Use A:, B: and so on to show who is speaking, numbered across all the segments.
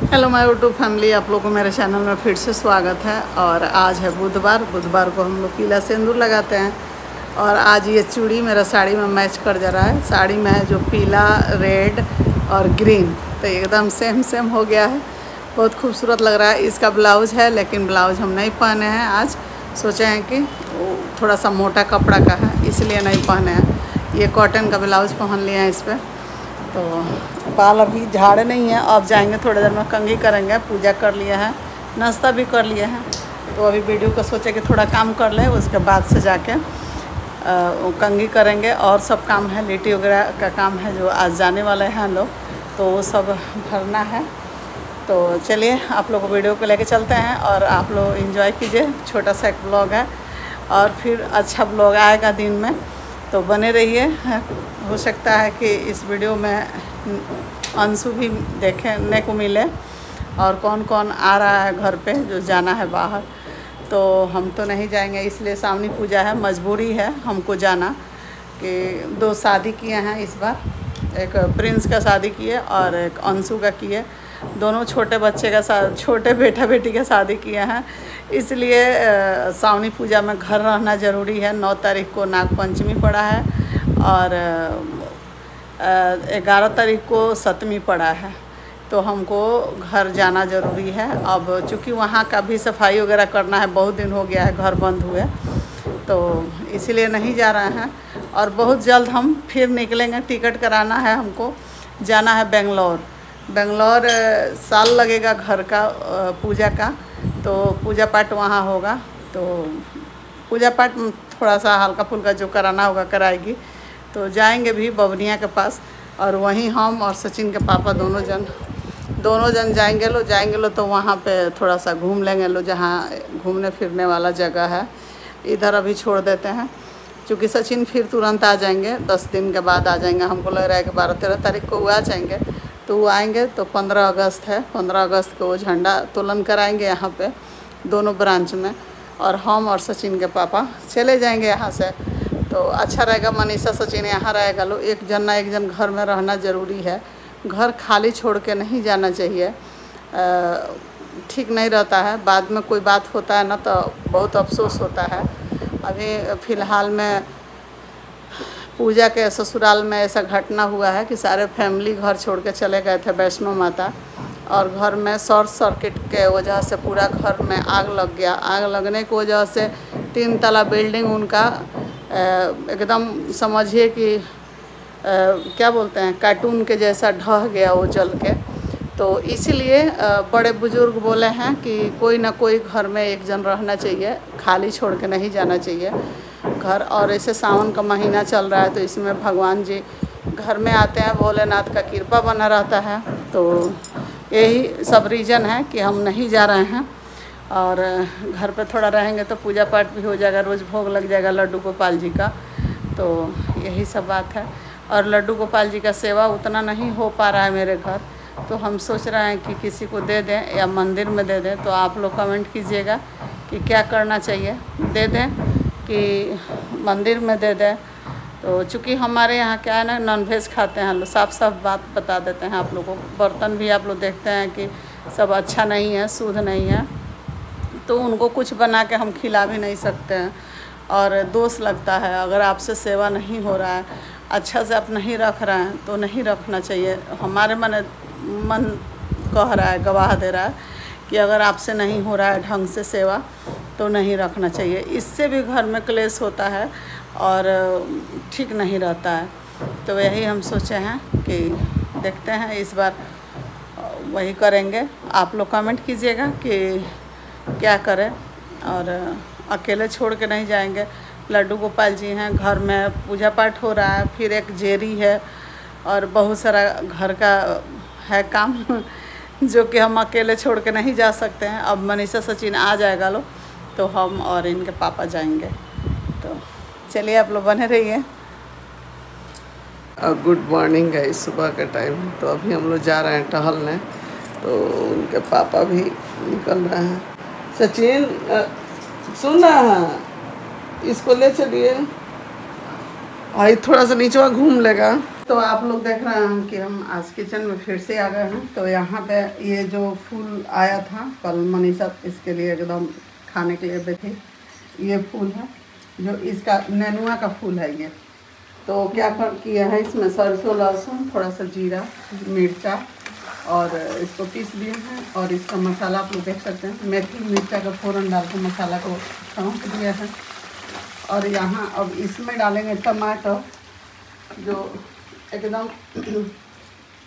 A: Hello my YouTube family आप लोगों को मेरे चैनल में फिर से स्वागत है और आज है बुधवार। बुधवार को हम लोग पीला सिंदूर लगाते हैं और आज ये चूड़ी मेरा साड़ी में मैच कर जा रहा है। साड़ी में है जो पीला रेड और ग्रीन तो एकदम सेम सेम हो गया है। बहुत खूबसूरत लग रहा है। इसका ब्लाउज है, लेकिन ब्लाउज हम नहीं पहने हैं आज। सोचे हैं कि थोड़ा सा मोटा कपड़ा का है, इसलिए नहीं पहने हैं। ये कॉटन का ब्लाउज पहन लिया है इस पर तो बाल अभी झाड़े नहीं हैं, अब जाएँगे थोड़ी देर में कंघी करेंगे, पूजा कर लिए हैं, नाश्ता भी कर लिए हैं। तो अभी वीडियो को सोचे कि थोड़ा काम कर ले, उसके बाद से जाके कंघी करेंगे। और सब काम है लिट्टी वगैरह का काम है, जो आज जाने वाले हैं हम लोग तो वो सब भरना है। तो चलिए, आप लोग वीडियो को लेके चलते हैं और आप लोग इन्जॉय कीजिए, छोटा सा एक ब्लॉग है। और फिर अच्छा ब्लॉग आएगा दिन में तो बने रहिए हो सकता है कि इस वीडियो में अंशु भी देखने को मिले और कौन कौन आ रहा है घर पे जो जाना है बाहर। तो हम तो नहीं जाएँगे, इसलिए सामनी पूजा है, मजबूरी है हमको जाना कि दो शादी किए हैं इस बार। एक प्रिंस का शादी किए और एक अंशु का किए। दोनों छोटे बच्चे का छोटे बेटा बेटी का शादी किए हैं। इसलिए सावनी पूजा में घर रहना ज़रूरी है। नौ तारीख को नाग पंचमी पड़ा है। और ग्यारह तारीख को सतमी पड़ा है तो हमको घर जाना ज़रूरी है। अब चूँकि वहाँ का भी सफ़ाई वगैरह करना है, बहुत दिन हो गया है, घर बंद हुए तो इसीलिए नहीं जा रहे हैं। और बहुत जल्द हम फिर निकलेंगे, टिकट कराना है हमको, जाना है बेंगलोर। बेंगलोर साल लगेगा घर का पूजा का तो पूजा पाठ वहाँ होगा तो पूजा पाठ थोड़ा सा हल्का फुल्का जो कराना होगा, कराएगी। तो जाएँगे भी बबनिया के पास और वहीं हम और सचिन के पापा दोनों जन दोनों जन जाएँगे लो जाएँगे लो तो वहाँ पे थोड़ा सा घूम लेंगे लो, जहाँ घूमने फिरने वाला जगह है। इधर अभी छोड़ देते हैं, क्योंकि सचिन फिर तुरंत आ जाएँगे, दस दिन के बाद आ जाएँगे। हमको लग रहा है कि बारह, तेरह तारीख को वो आ जाएँगे तो वो आएँगे तो पंद्रह अगस्त है, पंद्रह अगस्त को वो झंडा तोलन कराएँगे यहाँ पे, दोनों ब्रांच में। और हम और सचिन के पापा चले जाएँगे यहाँ से। तो अच्छा रहेगा, मनीषा सचिन यहाँ रहेगा। लो, एक जन ना एक जन घर में रहना ज़रूरी है। घर खाली छोड़ के नहीं जाना चाहिए। ठीक नहीं रहता है। बाद में कोई बात होता है ना तो बहुत अफसोस होता है। अभी फ़िलहाल में पूजा के ससुराल में ऐसा घटना हुआ है कि सारे फैमिली घर छोड़ के चले गए थे वैष्णो माता। और घर में शॉर्ट सर्किट के वजह से पूरा घर में आग लग गया। आग लगने की वजह से तीन तला बिल्डिंग उनका एकदम समझिए कि क्या बोलते हैं कार्टून के जैसा ढह गया वो जल के। तो इसीलिए बड़े बुज़ुर्ग बोले हैं कि कोई ना कोई घर में एक जन रहना चाहिए, खाली छोड़ के नहीं जाना चाहिए। घर, और ऐसे सावन का महीना चल रहा है तो इसमें भगवान जी घर में आते हैं, भोलेनाथ का कृपा बना रहता है। तो यही सब रीज़न है कि हम नहीं जा रहे हैं। और घर पर थोड़ा रहेंगे तो पूजा पाठ भी हो जाएगा, रोज़ भोग लग जाएगा लड्डू गोपाल जी का। तो यही सब बात है। और लड्डू गोपाल जी का सेवा उतना नहीं हो पा रहा है मेरे घर। तो हम सोच रहे हैं कि किसी को दे दें या मंदिर में दे दें। तो आप लोग कमेंट कीजिएगा कि क्या करना चाहिए। दे दें कि मंदिर में दे दें। तो चूँकि हमारे यहाँ क्या है ना नॉनवेज खाते हैं लोग साफ़ साफ़ बात बता देते हैं आप लोगों को। बर्तन भी आप लोग देखते हैं कि सब अच्छा नहीं है, शुद्ध नहीं है। तो उनको कुछ बना के हम खिला भी नहीं सकते हैं। और दोष लगता है, अगर आपसे सेवा नहीं हो रहा है अच्छा से आप नहीं रख रहे हैं तो नहीं रखना चाहिए। हमारे मन मन कह रहा है, गवाह दे रहा है कि अगर आपसे नहीं हो रहा है ढंग से सेवा तो नहीं रखना चाहिए। इससे भी घर में क्लेश होता है और ठीक नहीं रहता है। तो यही हम सोचे हैं कि देखते हैं, इस बार वही करेंगे। आप लोग कमेंट कीजिएगा कि क्या करें? और अकेले छोड़ के नहीं जाएँगे। लड्डू गोपाल जी हैं, घर में पूजा पाठ हो रहा है, फिर एक जेरी है और बहुत सारा घर का है काम, जो कि हम अकेले छोड़ के नहीं जा सकते हैं। अब मनीषा सचिन आ जाएगा लो तो हम और इनके पापा जाएँगे। तो चलिए आप लोग बने रहिए। गुड मॉर्निंग है सुबह का टाइम। तो अभी हम लोग जा रहे हैं टहलने तो उनके पापा भी निकल रहे हैं। सचिन सुन है इसको ले चलिए। आई थोड़ा सा नीचे घूम लेगा। तो आप लोग देख रहे हैं कि हम आज किचन में फिर से आ गए हैं। तो यहाँ पे ये जो फूल आया था, कल मनीषा इसके लिए एकदम खाने के लिए बैठी। ये फूल है, जो इसका, नेनुआ का फूल है ये। तो क्या कर किया है इसमें? सरसों, लहसुन, थोड़ा सा जीरा, मिर्चा। और इसको पीस दिए हैं और इसका मसाला आप लोग देख सकते हैं। मेथी, मिर्चा का फ़ौरन डाल के मसाला को सौंप दिया है। और यहाँ अब इसमें डालेंगे टमाटर, जो एकदम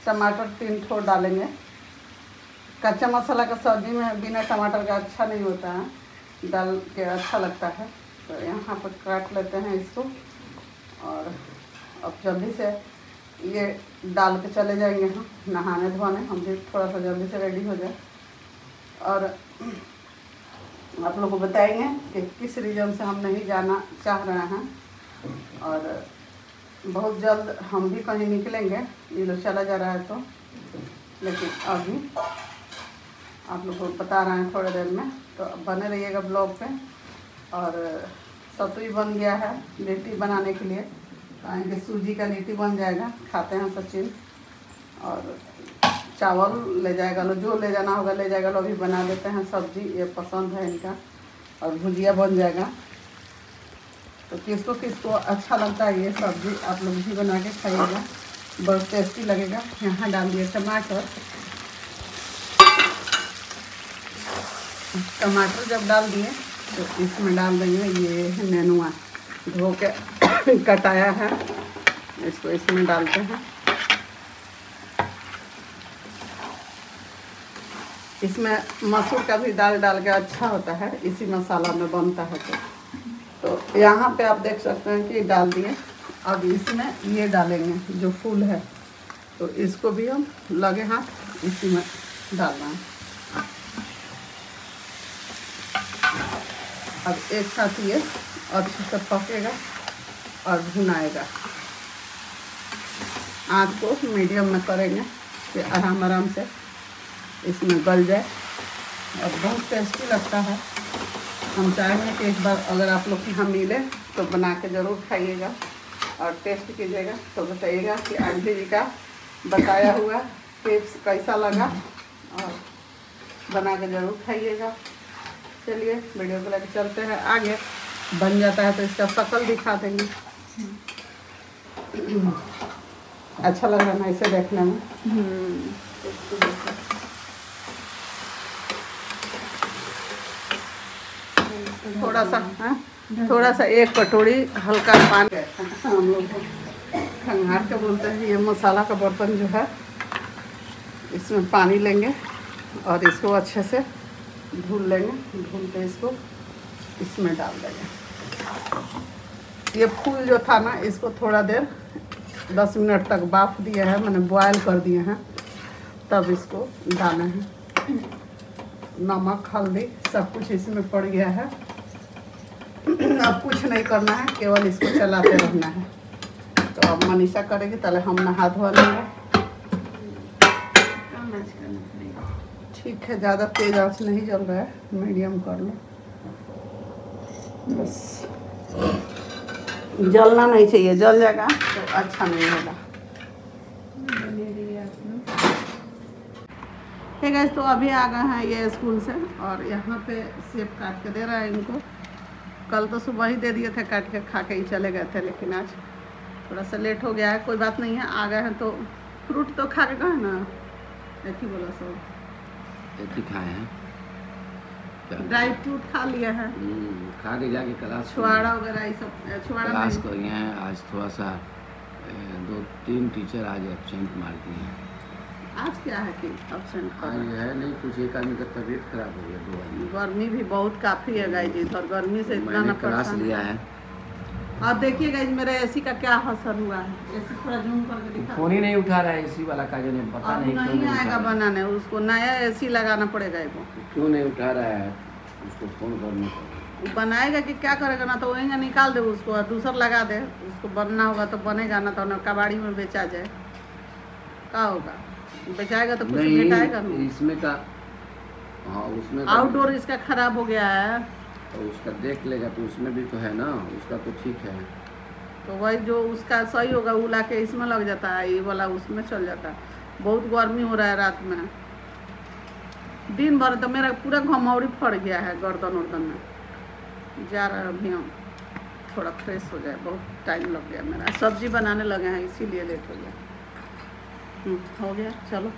A: टमाटर तीन ठो डालेंगे। कच्चा मसाला का सब्ज़ी में बिना टमाटर का अच्छा नहीं होता है, डाल के अच्छा लगता है। तो यहाँ पर काट लेते हैं इसको। और अब जल्दी से ये डाल के चले जाएँगे हम, नहाने धोने, हम भी थोड़ा सा जल्दी से रेडी हो जाए। और आप लोग को बताएँगे कि किस रीजन से हम नहीं जाना चाह रहे हैं। और बहुत जल्द हम भी कहीं निकलेंगे, ये लोग चला जा रहा है तो। लेकिन अभी आप लोग को बता रहे हैं थोड़ी देर में तो बने रहिएगा ब्लॉग पे। और सतुई बन गया है लिट्टी बनाने के लिए। आएँगे सूजी का लिट्टी बन जाएगा, खाते हैं सचिन और चावल ले जाएगा लो, जो ले जाना होगा ले जाएगा लो, अभी बना देते हैं सब्ज़ी, ये पसंद है इनका। और भुजिया बन जाएगा। तो किसको किसको अच्छा लगता है ये सब्ज़ी, आप लोग भी बना के खाइएगा। बहुत टेस्टी लगेगा। यहाँ डाल दिए टमाटर। टमाटर जब डाल दिए तो इसमें डाल देंगे ये नेनुआ धो के कटाया है। इसको इसमें डालते हैं। इसमें मसूर का भी दाल डाल के अच्छा होता है, इसी मसाला में बनता है तो। तो यहाँ पे आप देख सकते हैं कि डाल दिए। अब इसमें ये डालेंगे, जो फूल है। तो इसको भी हम लगे हाथ, इसी में डालना है। अब एक साथ ये अच्छे से पकेगा। और भुनाएगा आँच को मीडियम में करेंगे कि आराम आराम से इसमें गल जाए। और बहुत टेस्टी लगता है। हम चाहेंगे कि एक बार अगर आप लोग यहाँ मिले तो बना के ज़रूर खाइएगा और टेस्ट कीजिएगा। तो बताइएगा कि आंटी जी का बताया हुआ टिप्स कैसा लगा और बना के ज़रूर खाइएगा। चलिए, वीडियो को लेकर चलते हैं आगे। बन जाता है तो इसका शकल दिखा देंगे। अच्छा लग रहा है इसे देखने में। थोड़ा सा हाँ? थोड़ा सा एक कटोरी हल्का पानी। हम लोग खंगार के बोलते हैं, ये मसाला का बर्तन जो है, इसमें पानी लेंगे और इसको अच्छे से धुल लेंगे धुल के इसको, इसमें डाल देंगे। ये फूल जो था ना, इसको थोड़ा देर दस मिनट तक बाफ दिया है, मैंने बॉयल कर दिए हैं। तब इसको डाले हैं। नमक, हल्दी, सब कुछ इसमें पड़ गया है। अब कुछ नहीं करना है, केवल इसको चलाते रहना है। तो अब मनीषा करेगी पहले हम नहा धो लेंगे ठीक है, ज़्यादा तेज आँच नहीं जल रहा है, मीडियम कर लो। बस। जलना नहीं चाहिए, जल जाएगा तो अच्छा नहीं होगा। ठीक है तो अभी आ गए हैं ये स्कूल से और यहाँ पे सेब काट के दे रहा है इनको। कल तो सुबह ही दे दिए थे, काट के खा के ही चले गए थे, लेकिन आज थोड़ा सा लेट हो गया है, कोई बात नहीं है, आ गए हैं तो फ्रूट तो खा के गए ना? एक ही बोला सब
B: एक ही खाए हैं।
A: ड्राई फ्रूट खा लिया है।
B: हम्म, खा के जाके क्लास
A: छुआड़ा वगैरह ये सब छुआड़ा
B: क्लास कर हैं आज थोड़ा सा दो तीन टीचर आज एबसेंट मार दिए हैं।
A: आज क्या है कि ऑप्शन
B: आज है? नहीं कुछ एक आदमी का तबीयत खराब हो गया दो आदमी।
A: गर्मी भी बहुत काफ़ी है गाई जी इधर। गर्मी से इतना ना
B: क्लास लिया है।
A: अब देखिए गाइज़ मेरे एसी का क्या असर हुआ है। एसी थोड़ा जूम करके दिखा
B: फ़ोन ही नहीं उठा रहा है इसी वाला का जो पता नहीं
A: नहीं आएगा। बनाने उसको नया एसी लगाना पड़ेगा एगो
B: क्यों नहीं उठा रहा है? उसको फ़ोन करना
A: वो बनाएगा कि क्या करेगा? ना तो वहीं निकाल दे उसको और दूसरा लगा दे। उसको बनना होगा तो बनेगा ना तो ना कबाड़ी में बेचा जाए। क्या होगा? बेचाएगा तो कुछ
B: नहीं इसमें का हाँ उसमें
A: आउटडोर इसका खराब हो गया है।
B: तो उसका देख लेगा तो उसमें भी तो है ना उसका तो ठीक है।
A: तो वही जो उसका सही होगा वो ला के इसमें लग जाता है ये वाला उसमें चल जाता है। बहुत गर्मी हो रहा है रात में। दिन भर तो मेरा पूरा घमौरी फट गया है गर्दन उर्दन में। जा रहा अभी हम। थोड़ा फ्रेश हो जाए बहुत टाइम लग गया मेरा। सब्ज़ी बनाने लगे हैं इसीलिए लेट हो गया। हम्म, हो गया चलो।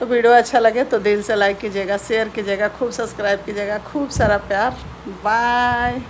A: तो वीडियो अच्छा लगे तो दिल से लाइक कीजिएगा शेयर कीजिएगा, खूब सब्सक्राइब कीजिएगा, खूब सारा प्यार। बाय